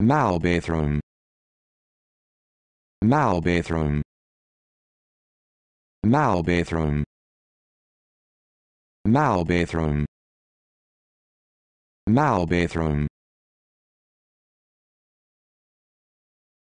Mal bathroom. Mal bathroom. Mal bathroom. Mal bathroom. Mal bathroom.